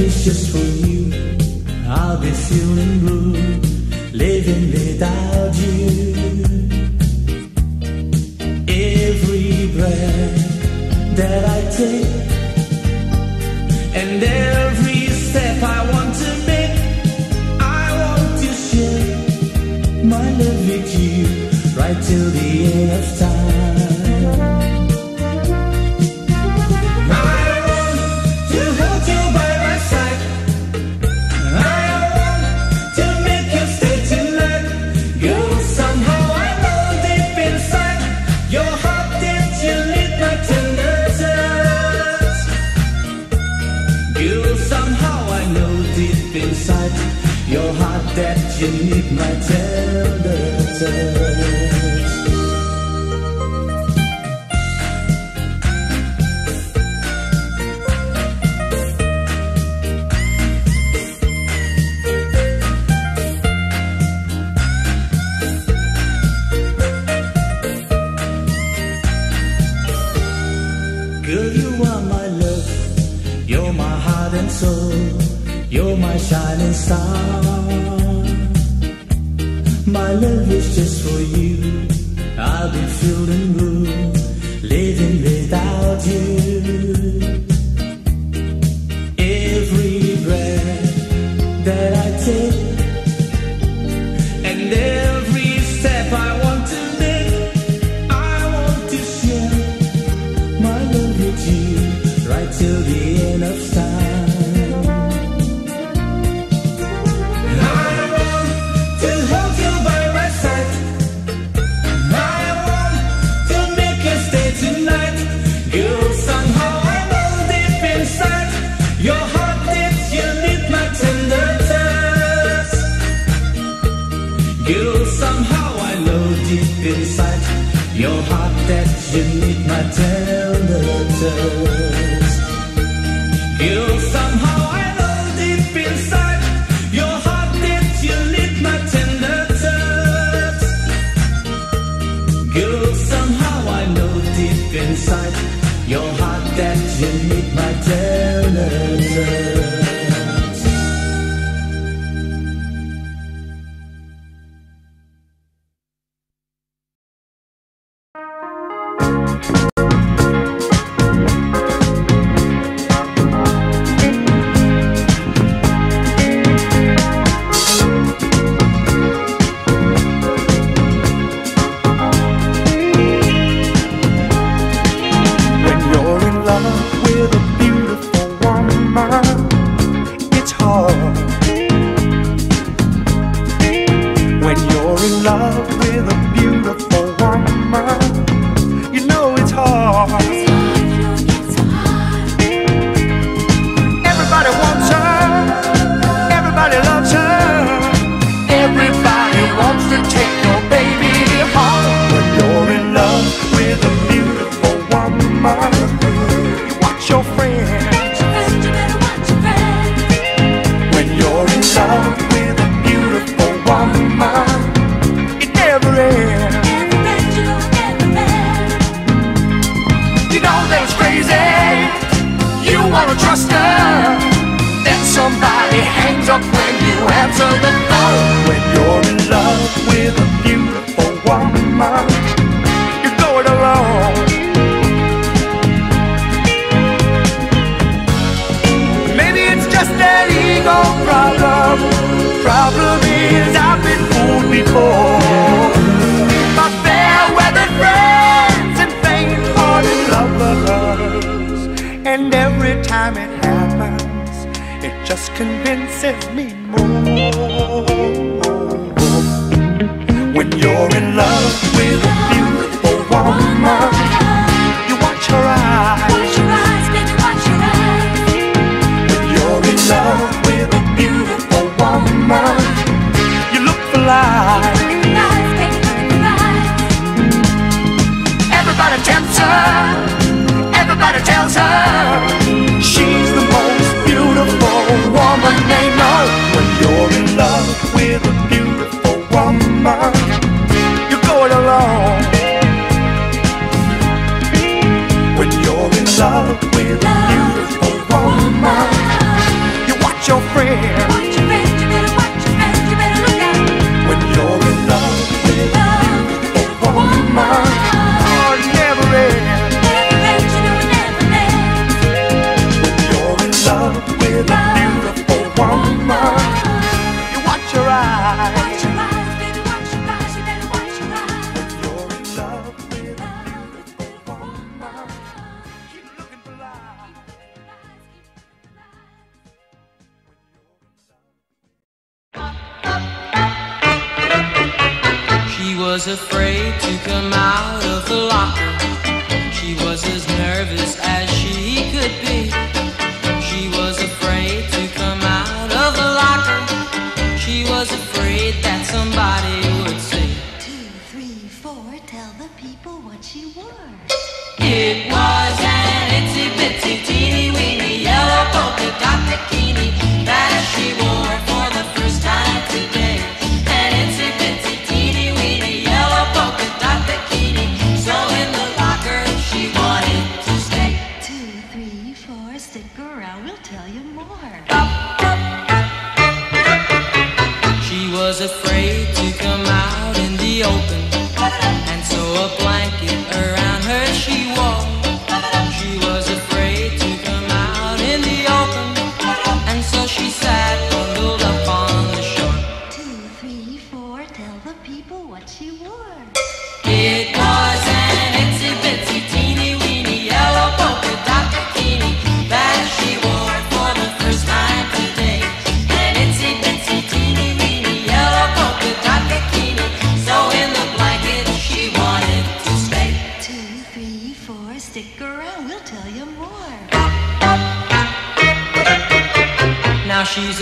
it's just for you. I'll be feeling blue, living without you. My love is just Love.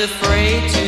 Afraid to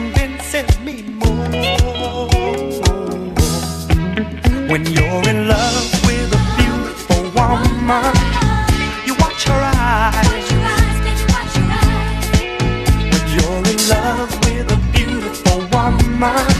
convinces me more. When you're in love with a beautiful woman, you watch her eyes. When you're in love with a beautiful woman.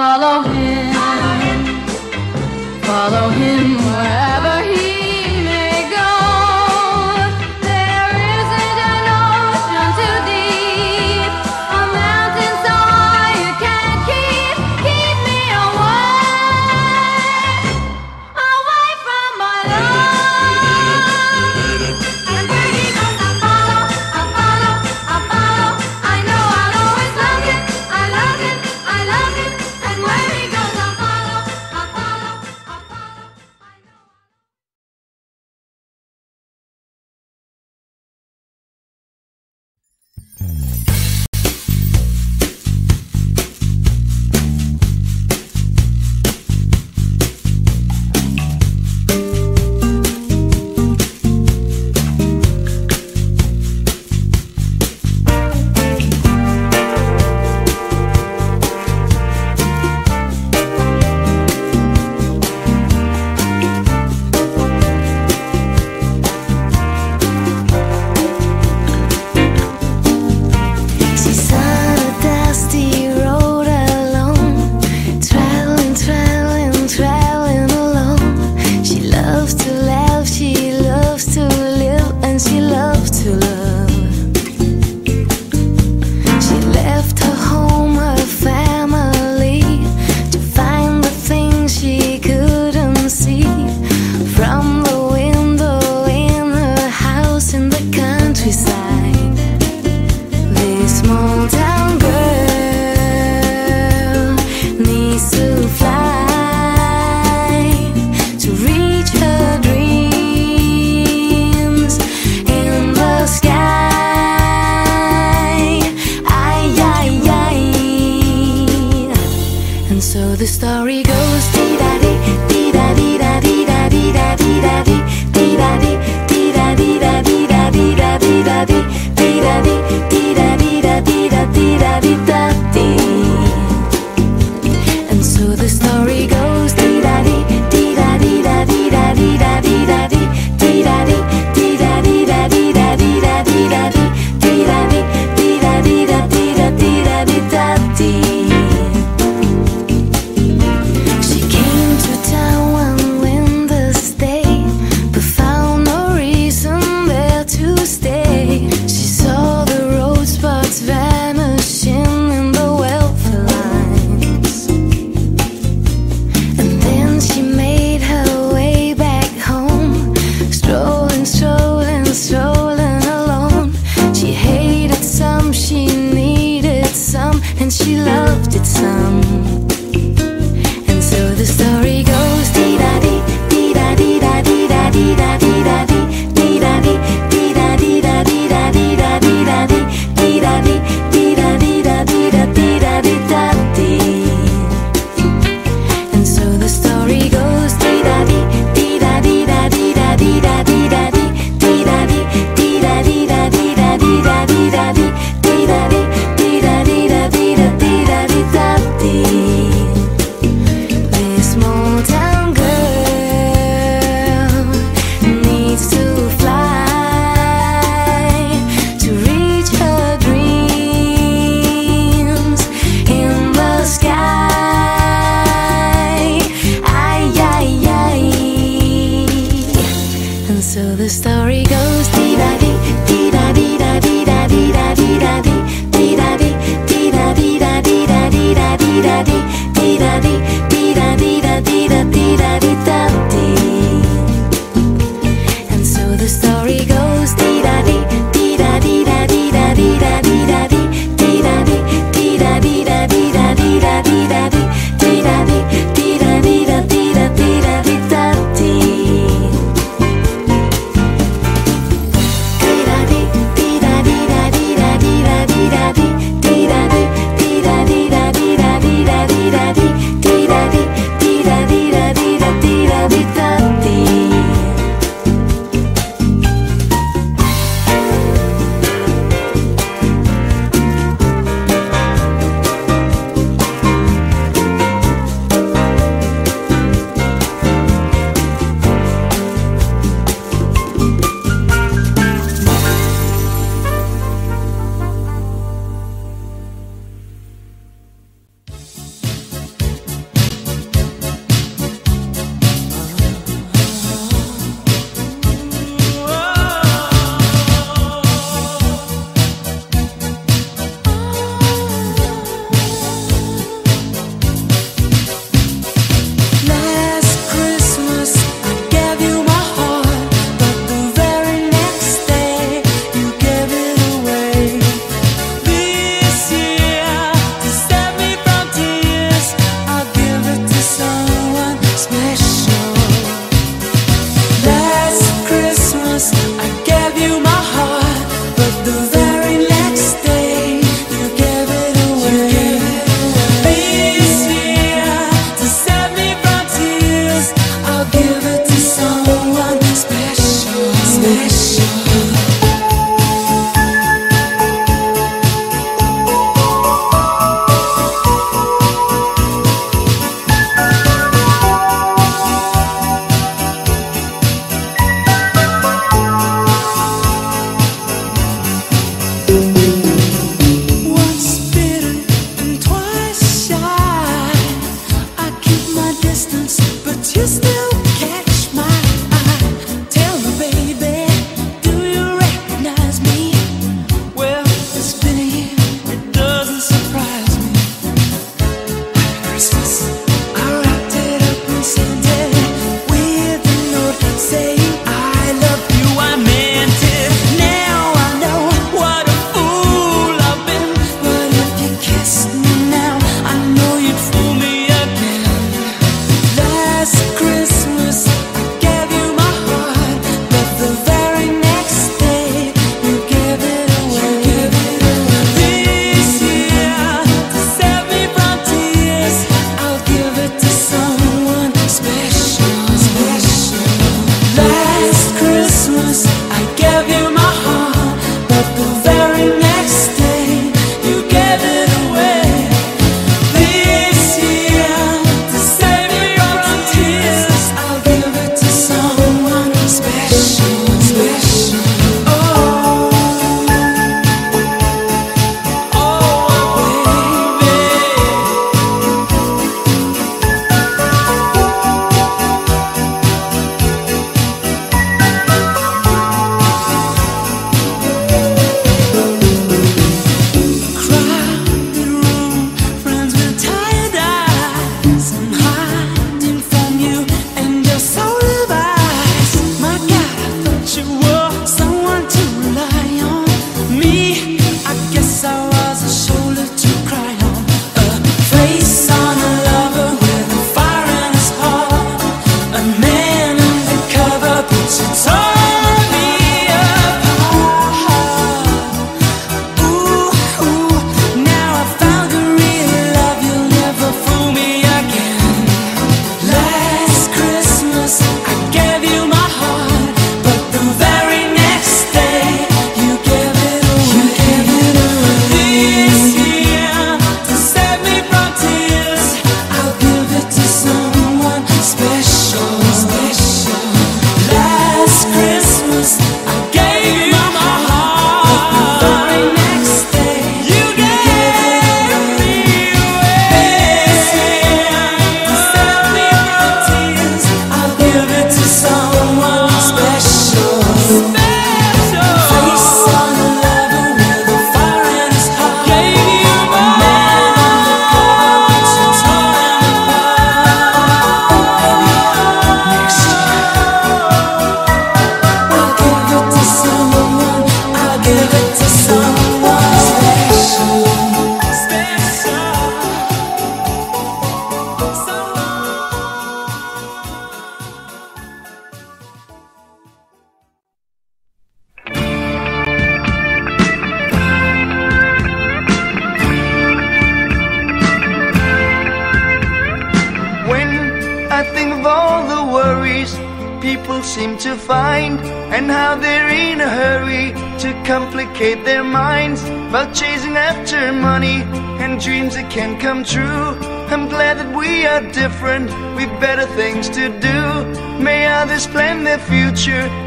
Follow him,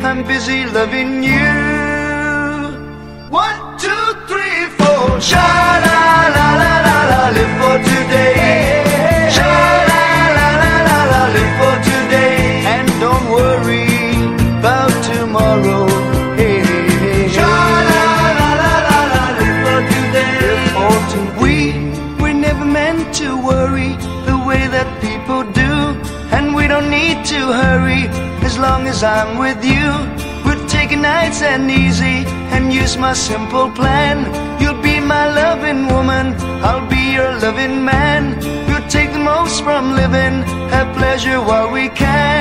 I'm busy loving you. since I'm with you. We'll take nights and easy and use my simple plan. You'll be my loving woman, I'll be your loving man. We'll take the most from living, have pleasure while we can.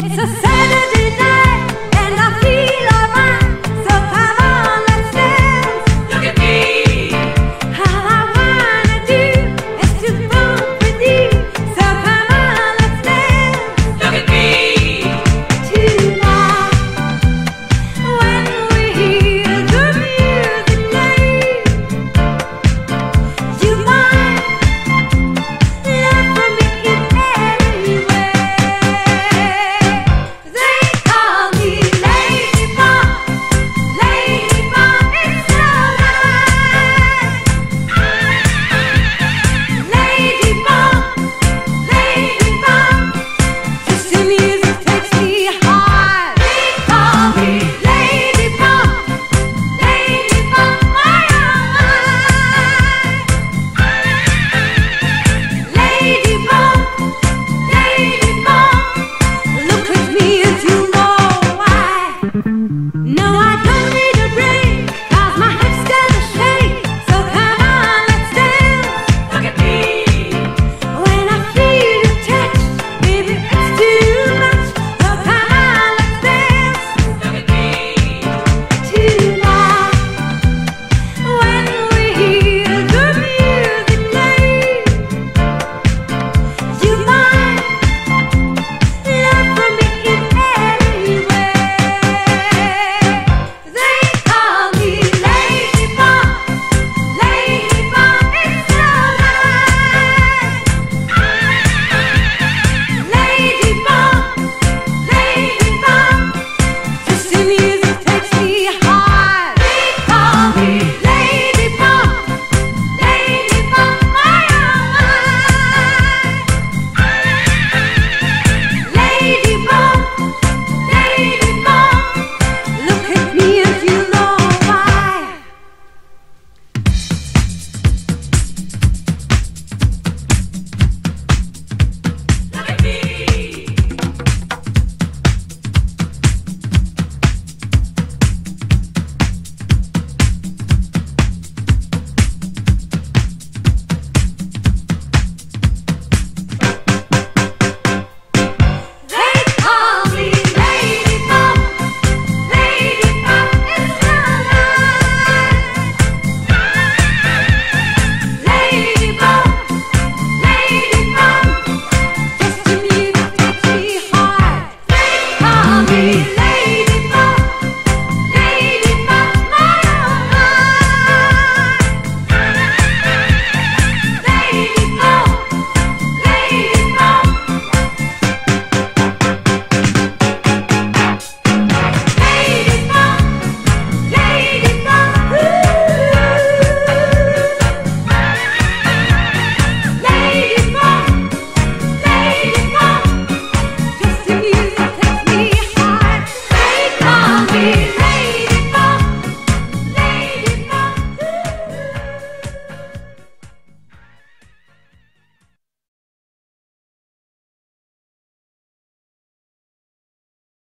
It's a